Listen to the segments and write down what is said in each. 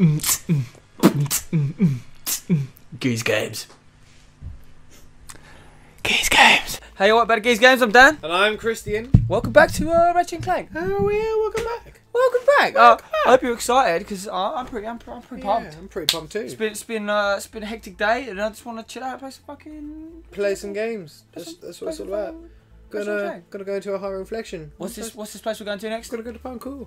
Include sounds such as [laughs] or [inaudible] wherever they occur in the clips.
Geez Games. Geez Games. Hey, what about Geez Games? I'm Dan. And I'm Christian. Welcome back to uh, Ratchet and Clank. Oh yeah, welcome back. Welcome back. Uh, I hope you're excited because uh, I'm pretty, I'm, I'm pretty Yeah, pumped. I'm pretty pumped too. It's been, it's been, uh, it's been a hectic day, and I just want to chill out, and play some fucking. Play some games. That's, that's what it's play all about. fucking Ratchet and Gonna gonna go into a high reflection. What's this? What's this place we're going to next? Gonna go to Pancool.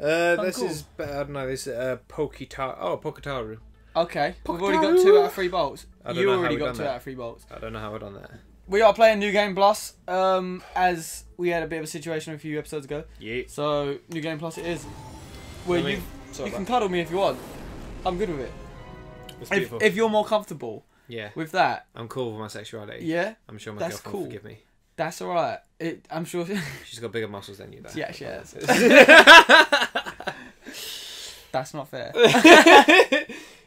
Uh, Pancool. this is I don't know. This uh, Pokita. Oh, Pokitaru. Okay, we've already got two out of three bolts. You already got two that. out of three bolts. I don't know how I done that. We are playing New Game Plus, um, as we had a bit of a situation a few episodes ago. Yeah. So New Game Plus it is. Where I mean, you you can about- cuddle me if you want. I'm good with it. It's If, if you're more comfortable yeah. with that, I'm cool with my sexuality. yeah, I'm sure my That's girlfriend cool. will forgive me. that's all right. It, I'm sure. [laughs] She's got bigger muscles than you, though. yeah, she has. [laughs] [laughs] That's not fair.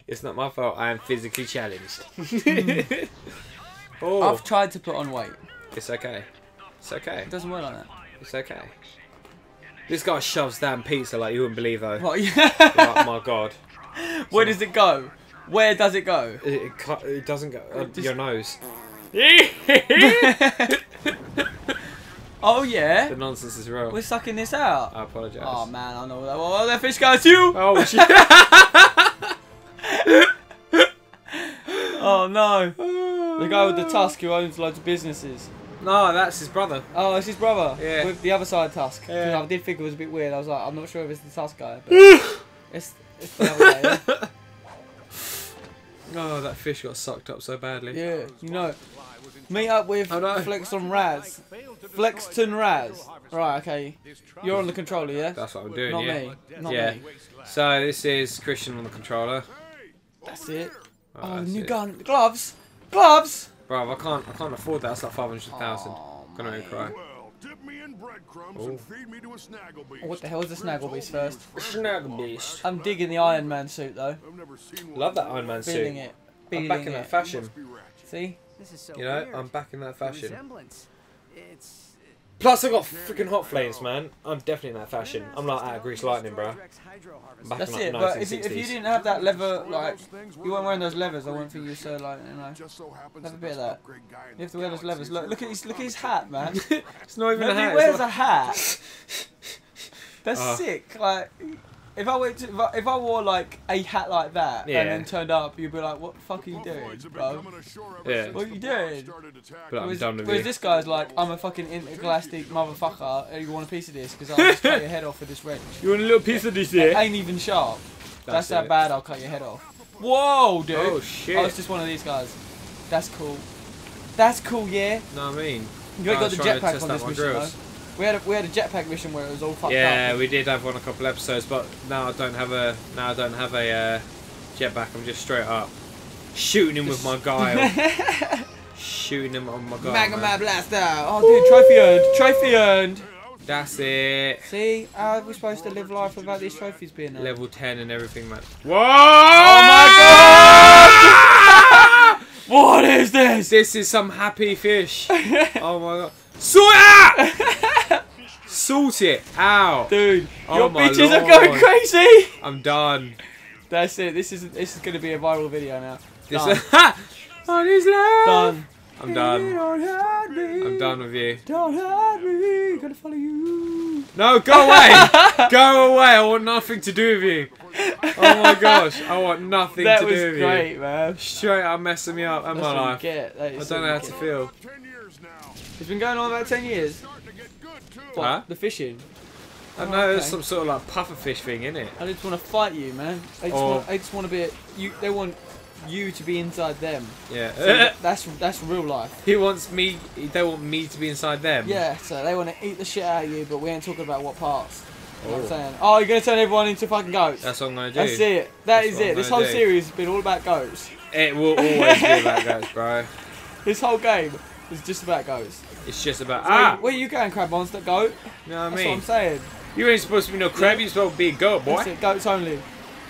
it's not my fault. I am physically challenged. oh, I've tried to put on weight. it's okay. It's okay. It doesn't work like that. It's okay. This guy shoves down pizza like you wouldn't believe though. What? Oh my god. Where does it go? Where does it go? It, it, it doesn't go uh, Just- your nose. Oh yeah. the nonsense is real. We're sucking this out. I apologise. Oh man, I know that. Oh, that fish goes you. Oh shit. [laughs] Oh no. The guy with the tusk who owns loads of businesses. No, that's his brother. Oh, it's his brother. Yeah. With the other side tusk. Yeah. I did think it was a bit weird. I was like, I'm not sure if it's the tusk guy, but [laughs] it's it's the other guy. Yeah? [laughs] Oh, that fish got sucked up so badly. yeah, you know. Meet up with Oh, no. Flexton Raz. Flexton Raz. Right, okay. You're on the controller, yeah? That's what I'm doing. Not yeah. me. Not Yeah. me. So this is Christian on the controller. That's it. Oh, Oh, that's new it. gun. Gloves. Gloves. Bro, I can't. I can't afford that. That's like five hundred thousand. Oh, Gonna man. cry. Well, dip me in breadcrumbs Oh. and feed me to a snaggle beast. What the hell is a snaggle beast first? Snag beast. I'm digging the Iron Man suit though. I've never seen one. Love that Iron Man Feeling suit. it. I'm back in it. that fashion. Must be ratchet. See? This is so You know, weird. I'm back in that The fashion. resemblance. It's Plus, I got freaking hot flames, man. I'm definitely in that fashion. I'm like out of Grease Lightning, bro. Back That's in like it. But if you, if you didn't have that leather, like, you weren't wearing those leathers, I wouldn't think you were so, like, you know. Just so happens Have a bit of that. upgrade guy You have to wear those galaxy leathers. Look, look at his, look at his hat, man. [laughs] it's not even a Nobody hat. wears it's a hat. [laughs] That's Ah. sick. Like, if I went to, if I, if I wore like a hat like that Yeah. and then turned up, you'd be like, "What the fuck are you doing, Lloyds have been bro?" coming ashore ever Yeah. What the you Browns doing? But I'm Whereas, done with whereas you. this guy's like, "I'm a fucking intergalactic motherfucker, and you want a piece of this because I'll just cut your head off with this wrench." You want a little piece of this It here? ain't even sharp. That's, That's how it. bad I'll cut your head off. Whoa, dude! Oh shit! I was just one of these guys. That's cool. That's cool, yeah. No, I mean? You ain't got the jetpack on out this my mission, though. We had a we had a jetpack mission where it was all fucked Yeah, up. Yeah, we did have one a couple episodes, but now I don't have a now I don't have a uh, jetpack. I'm just straight up shooting him with my [laughs] guile. shooting him on my guile. Mega man. Man Blaster! Oh, dude, trophy earned! Trophy earned! That's it. See, how are we supposed to live life without these trophies being earned? Level 10 and everything, man. Whoa! Oh my god! [laughs] what is this? This is some happy fish. [laughs] oh my god. Sort it out! Sort it out. Dude, Oh your my bitches are going crazy! I'm done. That's it, this is this is gonna be a viral video now. This Done. [laughs] on his left. Done. I'm done. Don't hurt me. I'm done with you. Don't hurt me. Gonna follow you. No, go away. [laughs] go away. I want nothing to do with you. Oh my [laughs] gosh. I want nothing That to do with great, you. man. Straight up messing me up in That's my what you life. get. That I don't know how you to get. feel. Ten years now. It's been going on about 10 years. Starting to get good too. What? Huh? The fishing. I Oh, know there's okay. some sort of like pufferfish thing in it. I just want to fight you, man. I just Oh. want. I just want to be. You. They want you to be inside them. Yeah. So [laughs] that's that's real life. he wants me. They want me to be inside them. Yeah. So they want to eat the shit out of you, but we ain't talking about what parts. You know what I'm Oh. saying? Oh, you're gonna turn everyone into fucking goats. That's what I'm gonna do. That's it. That That's is it. This whole do. series has been all about goats. It will always be about goats, bro. [laughs] This whole game is just about goats. It's just about Where, ah. where you going, crab monster? Goat. You know what I That's what mean? I'm saying. You ain't supposed to be no crab. You're supposed to be a goat, boy. It. Goats only.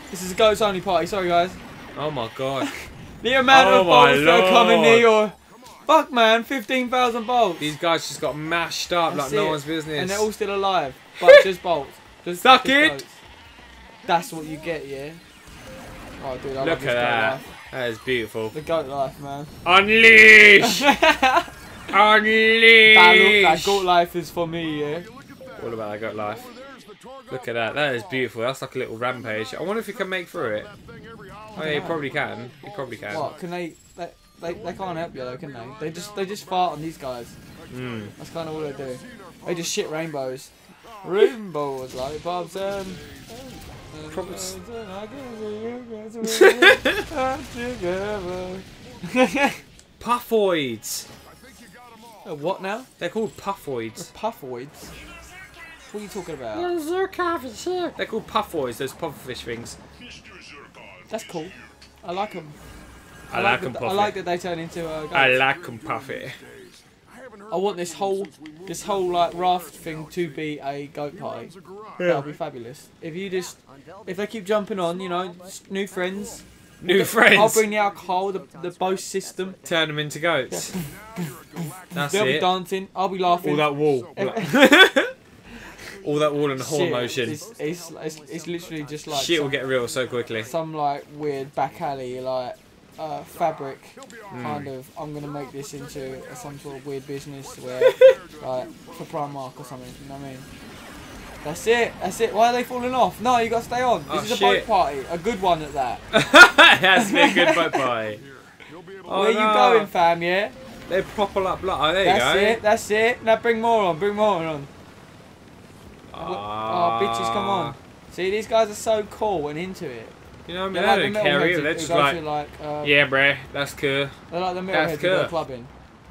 This is a goats only party. Sorry, guys. Oh my god. [laughs] The amount Oh of bolts that are coming near your. Fuck, man. 15,000 bolts. These guys just got mashed up That's like no it. one's business. And they're all still alive. [laughs] But just bolts. Just Suck just it. bolts. That's what you get, yeah? Oh, dude, I love Look at that. life. That is beautiful. The goat life, man. Unleash! [laughs] that, look, Unleash! that goat life is for me, yeah. All about that goat life. There's the target. Look at that. That is beautiful. That's like a little rampage. I wonder if you can make through it. Thing. Oh yeah, you probably can. You probably can. What can they? They, they, they can't help you though, can they? They just they just fart on these guys. Mm. That's kind of all they do. They just shit rainbows. Rainbows like pops and. Probably- Puffoids. Uh, what now? They're called puffoids. Puffoids. What are you talking about? They're called puffoids. Those pufferfish things. That's cool. I like them. I like them puffy. I like that they turn into uh. I like them puffy. I want this whole this whole like raft thing to be a goat party. That'll be fabulous. If you just if they keep jumping on, you know, new friends. New friends. I'll bring the alcohol, the the Bose system. Turn them into goats. [laughs] That's They'll be dancing. I'll be laughing. All that wall. [laughs] All that wall and horn Shit, motion. It's, it's, it's, it's literally just like Shit will get real so quickly. some like weird back alley like uh, fabric Hmm. kind of. I'm gonna make this into some sort of weird business where [laughs] like for Primark or something. You know what I mean? That's it. That's it. Why are they falling off? No, you got to stay on. This Oh, is a shit. boat party, a good one at that. [laughs] it has to be a good boat [laughs] party. You'll be able Oh, Where no. you going, fam? Yeah. They proper up. Like, oh, there That's you go. That's it. That's it. Now bring more on. Bring more on. Ah. Oh, bitches, come on. See, these guys are so cool and into it. You know what I mean? They're They like the don't care metalheads either. They're just like, like uh, yeah, bruh, that's cool. They're like the metalheads go clubbing.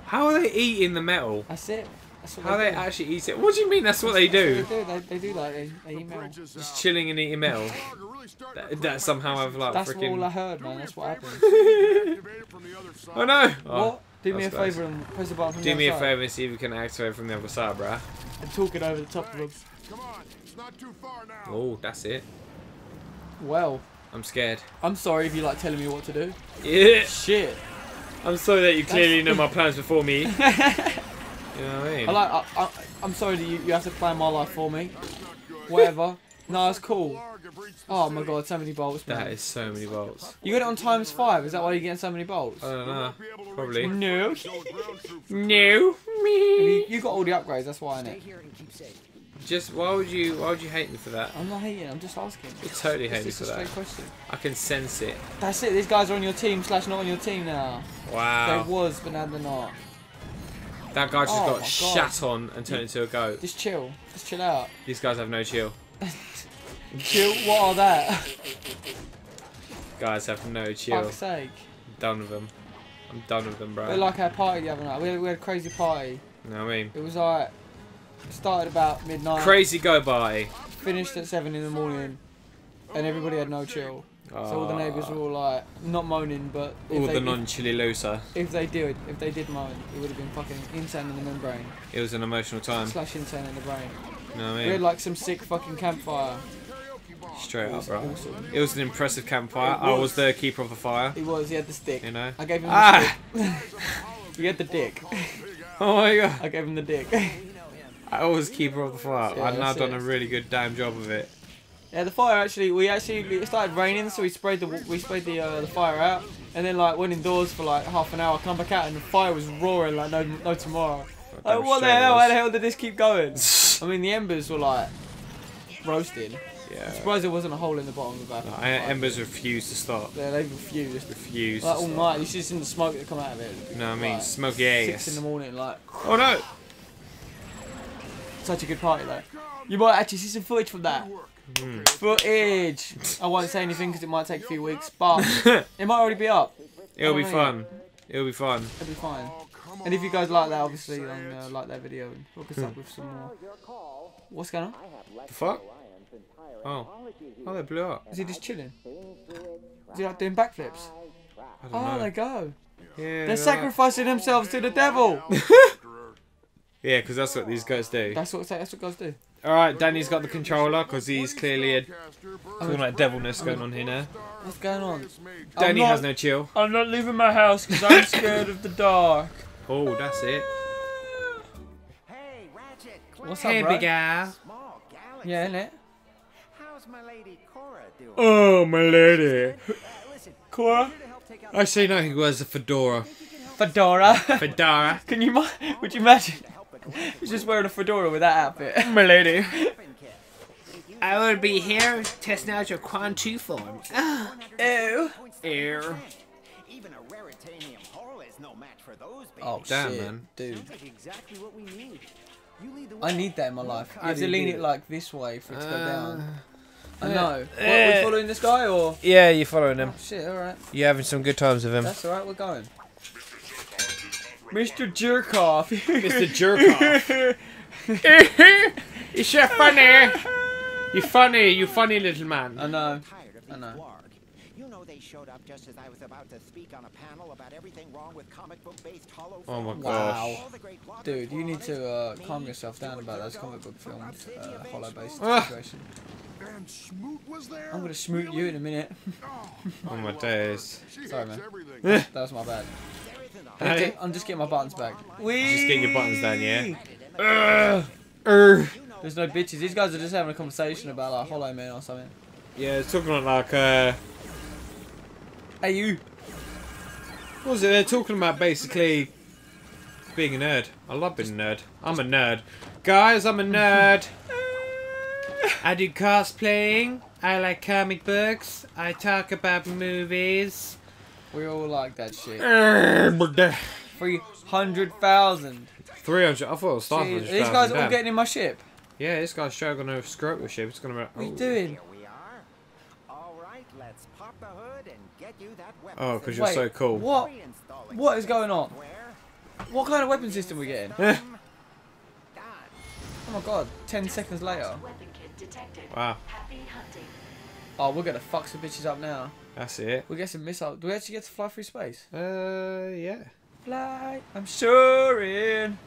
How are they eating the metal? That's it. That's what How they, they actually eat it? What do you mean that's what they That's do? what they do. They, they do like they, they eat metal. bridges Just chilling and eating metal. Target really starting to That, that somehow have like That's all I heard, man. That's what happens. [laughs] activate it from the other side. Oh no! Oh, what? Do me a that's nice. favour and press the button from Do the me a favour and see if you can activate from the other side, bruh. And talk it over the top of them. Come on. It's not too far now. Oh, that's it. Well, I'm scared. I'm sorry if you like telling me what to do. Yeah. Shit. I'm sorry that you clearly know my plans before me. [laughs] you know what I mean? I like. I, I, I'm sorry that you, you have to plan my life for me. Whatever. No, it's cool. Larg have reached the Oh my god, so many bolts, man. that is so many bolts. You got it on times five. Is that why you're getting so many bolts? I don't know. Be able to Probably. No. those [laughs] ground. No. Me. you got all the upgrades. That's why, innit? Just why would you? Why would you hate me for that? I'm not hating. I'm just asking. You totally It's hate me for a that. straight question. I can sense it. That's it. These guys are on your team slash not on your team now. Wow. They was, but now they're not. That guy just Oh got shat on and turned into a goat. Just chill. Just chill out. These guys have no chill. [laughs] Chill. What are that? Guys have no chill. Fuck's sake. I'm done with them. I'm done with them, bro. We're like our party the other night. We had, we had a crazy party. you know what I mean? It was like it started about midnight, Crazy go by. finished at seven in the morning, and everybody had no chill. So all the neighbours were all like not moaning, but All they, the non-chilly loser. if, if they did, if they did moan, it would have been fucking insane in the membrane It was an emotional time. slash insane in the brain. You know what I mean? We had like some sick fucking campfire. Straight up, bro. awesome. It was an impressive campfire. It I was. was the keeper of the fire. He was. He had the stick. You know. I gave him the Ah! stick. [laughs] he had the dick. [laughs] Oh my god! I gave him the dick. I was keeper of the fire. [laughs] Yeah, I've now done it. a really good damn job of it. Yeah, the fire actually. We actually it started raining, so we sprayed the we sprayed the uh, the fire out, and then like went indoors for like half an hour. Come back out, and the fire was roaring like no no tomorrow. Like, Damn what the hell? was. Why the hell did this keep going? [laughs] I mean, the embers were like roasting. Yeah. Surprised there wasn't a hole in the bottom of that. No, I- Embers refused to stop. Yeah, they refused. Refused. Like all stop. night, you should have seen the smoke that come out of it. You know what I mean? Like, Smoky Six in the morning, like Oh no! such a good party though. You might actually see some footage from that. Hmm. Footage. I won't say anything because it might take a few weeks, but [laughs] it might already be up. It'll be fun. It'll be fun. It'll be fine. And if you guys like that, obviously, then uh, like that video and hook us Hmm. up with some more. What's going on? The fuck? Oh. Oh, they blew up. Is he just chilling? Is he like doing backflips? I don't Oh, know. they go. Yeah, They're they're sacrificing themselves to the devil. [laughs] Yeah, because that's what these guys do. That's what that's what guys do. Alright, Danny's got the controller because he's clearly a Caster, all that devilness going on here now. What's going on? Danny not- has no chill. I'm not leaving my house because I'm [laughs] scared of the dark. Oh, that's it. Hey, Ratchet, What's up, Hey, bro? big Al. small galaxy. Yeah, innit? How's my lady Cora doing? Oh, my lady. Uh, Cora? Actually, no, he wears a fedora. Fedora. Fedora. [laughs] Can you? Would you imagine? He's [laughs] just wearing a fedora with that outfit. [laughs] My lady. [laughs] I would be here testing out your Quan 2 form. [gasps] Ew. Ew. Even a raritanium hull is no match for those babies. Oh Damn, shit, man. dude. Exactly what we need. You lead the way. I need that in my life. You have to lean it it? like this way for it to go Uh, down. I know. What, eh. we following this guy or? Yeah, you're following him. Shit, alright. You're having some good times with him. That's alright, we're going. Mr. Jerkoff. Mr. Jerkoff. [laughs] You're so funny. You funny, you funny little man. I know. Tired of I these know. You know they showed up just as I was about to speak on a panel about everything wrong with comic book based hollow Oh my films. Wow. gosh. All the great plot Dude, you need to uh, calm yourself down about those comic book films, uh, hollow based Ah. situation. And Smoot was there? I'm gonna schmoot you in a minute. Oh [laughs] my days. Sorry, man. that was my bad. Hey. just, I'm just getting my buttons back. Just getting your buttons down, yeah? Ugh. Er. There's no bitches. These guys are just having a conversation about like Hollow Man or something. Yeah, it's talking about like, uh, Hey you. what was it? They're talking about basically being a nerd. I love being a nerd. I'm a nerd. Guys, I'm a nerd. [laughs] I do cosplaying. I like comic books. I talk about movies. We all like that shit. Er, Three hundred thousand. 300. I thought it was starting Jeez, with These guys are all getting in my ship. Yeah, this guy's sure gonna screw up with ship. It's gonna be. What are you oh. doing? Here we are. All right, let's pop the hood and get you that weapon. Oh, 'cause you're Wait, so cool. What? What is going on? What kind of weapon system are we getting? Eh. Oh my god, 10 seconds later. Weapon kit detected. Wow, Happy hunting. Oh, we're gonna fuck some bitches up now. that's it. We get some missile. Do we actually get to fly through space? Uh, yeah. Fly, I'm soaring.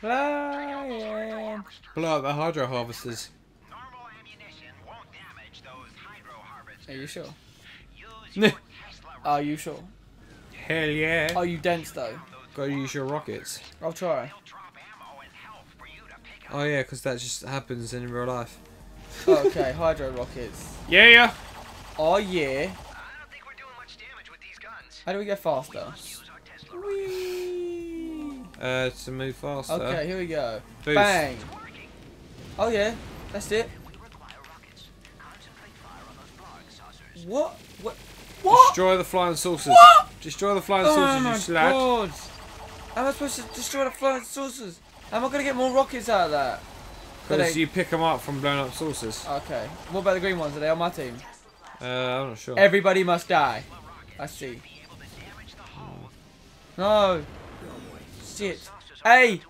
Flying. Blow up the hydro harvesters. Normal ammunition won't damage those hydro harvesters. Are you sure? Use your [laughs] Are you sure? Hell yeah. Are you dense though? Gotta use your rockets. I'll try. drop ammo and health for you to pick up. Oh yeah, because that just happens in real life. Okay, hydro rockets. Yeah, yeah. Oh yeah. I don't think we're doing much damage with these guns. How do we get faster? Use our Tesla rockets. Whee! Uh, to move faster. Okay, here we go. Boost. Bang. Oh yeah, that's it. We require rockets. Concentrate fire on those flying saucers. What? What? What? Destroy the flying saucers. What? Destroy the flying Oh saucers, my you slag. god! How am I supposed to destroy the flying saucers? How am I gonna get more rockets out of that? Do Because you pick them up from blowing up saucers. Okay. What about the green ones? Are they on my team? Uh, I'm not sure. Everybody must die. I see. No. Shit. Hey!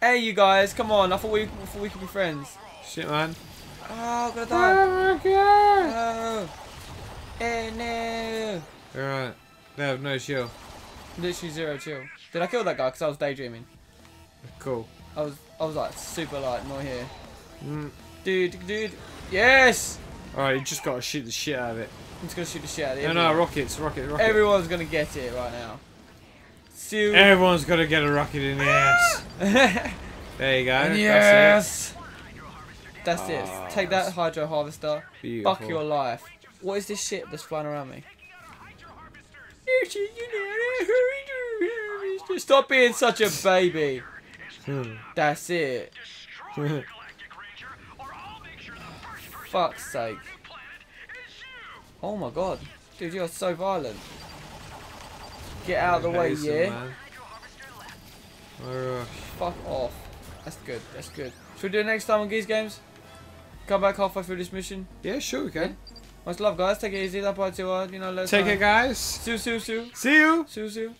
Hey, you guys, come on. I thought we, I thought we could be friends. Shit, man. Oh, I'm gonna die. my god. No. Eh, no. Alright. They have no shield. Literally zero chill. Did I kill that guy? Because I was daydreaming. Cool. I was, I was like super light, not here. Mm. Dude, dude. Yes! Alright, you just gotta shoot the shit out of it. I'm just gonna shoot the shit out of it. no, no, rockets, rocket, rocket. Everyone's gonna get it right now. Everyone's gotta get a rocket in the ass. [laughs] There you go. That's yes! That's it. Ah, Take that hydro harvester. Beautiful. Fuck your life. What is this shit that's flying around me? Stop being such a baby. Hmm. That's it. [laughs] Fuck's sake. on the planet is you. Oh my god. Dude, you're so violent. Get out of the way, yeah? Fuck off. That's good. That's good. Should we do it next time on Geez Games? Come back halfway through this mission. Yeah, sure we can. Much love, guys. Take it easy. That part to uh, you know, let's Take it, guys. Sue, Sue, Sue. See you. Sue, Sue.